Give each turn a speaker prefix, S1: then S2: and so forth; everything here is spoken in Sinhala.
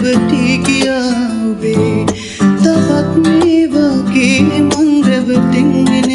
S1: රැවටී ගියා ඔබේ තවත් මේ වගේ මං රැවටෙන්නේ